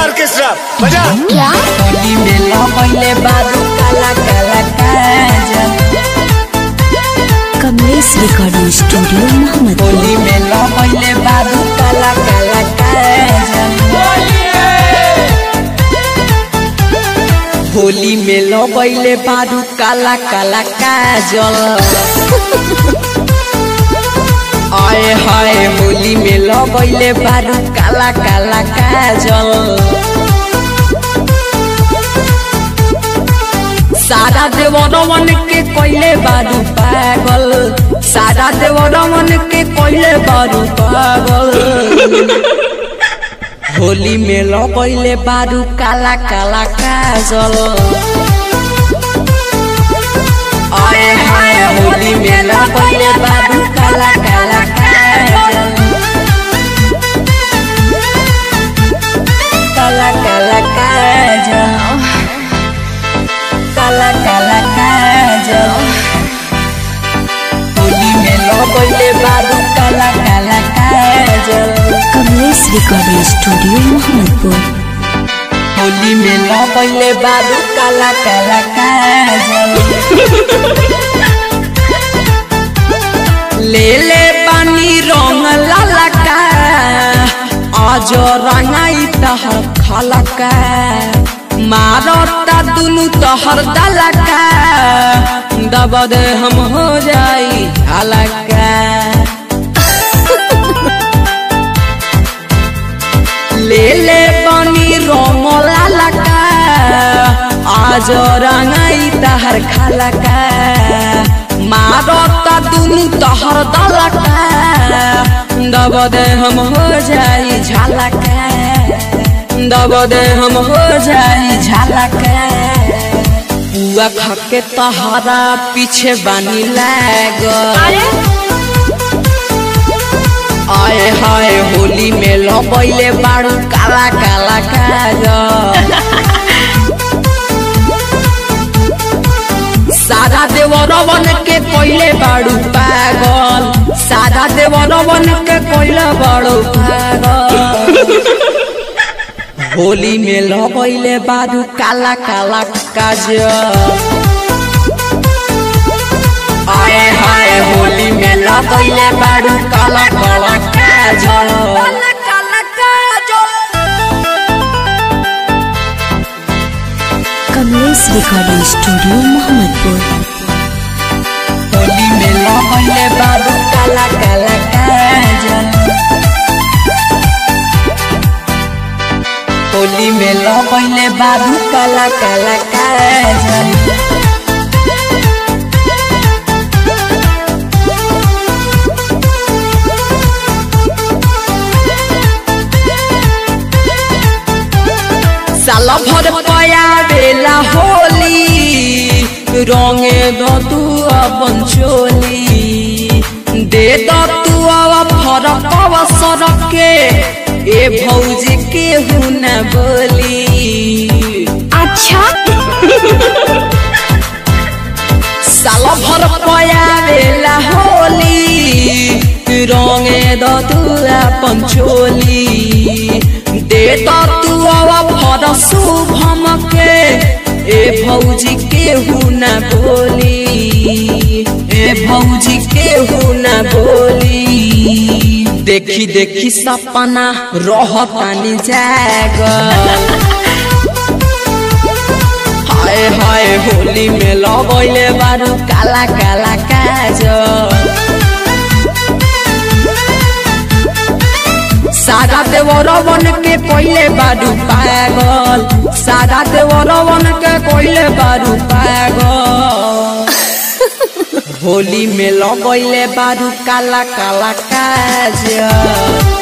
Orchestra बजा। क्या? होली में लगैले बारू काला काला काजल कमलेश रिकॉर्डिंग स्टूडियो मोहम्मदपुर। होली में बारू काला काला काजल होली में लगैले बारू काला काला काजल आए हाय होली में लगैले बारू काला काला काजल। सारा देवरमन के कोइले बारू पागल। सारा देवरमन के कोइले बारू पागल। होली में लगैले बारू काला काला काजल। आए हाय होली में लगैले बारू रिकॉर्डिंग स्टूडियो मोहम्मदपुर होली में लगैले बारू काला काला काजल ले ले पानी रंग लाला का आज रंगाई तहर खलका मारता दुनु तहर दलका दब दे हम हो जाई हलका ले ले बनी रंगला लका आज रंगाई तहर खलका। मारता दुनु तहर दलका। दब दे हम हो जाई झलका। दब दे हम हो जाई झलका। बुआ खके तहरा पीछे बानी लागल लगैले बारू काला काला काजल सादा देवरवन के कोइले बारू पागल सादा देवरवन के कोइले बारू पागल होली में लगैले बारू काला काला काजल आए हाय होली में लगैले बारू काला काला काजल कमलेश रिकॉर्डिंग स्टूडियो मोहम्मदपुर होली में लगैले बाबू काला काला होली में लगैले बाबू काला काला साल भर पया बेला होली रंगे दो तू अपन चोली दे दो तू फरक अवसर के ए भौजी के न बोली। अच्छा। साल भर पया बेला होली रंगे दो तू अपन चोली दे दो तू शुभम के ए भौजी के न बोली, ए भौजी के न बोली। देखी देखी सपना रहतानी जागल हाय हाय होली में लगैले बारू काला काला काजल सादा देवरवन के कोइले बारू पागल। सादा देवरवन के कोइले बारू पागल। होली में लगैले बारू काला काला काजल।